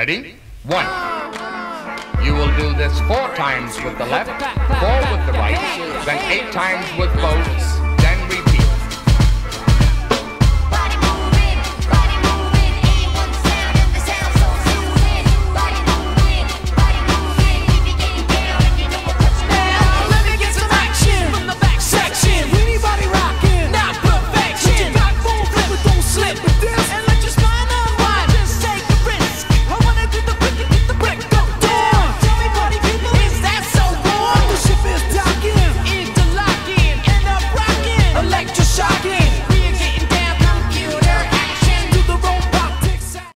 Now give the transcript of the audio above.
Ready? One. You will do this four times with the left, four with the right, then eight times with both,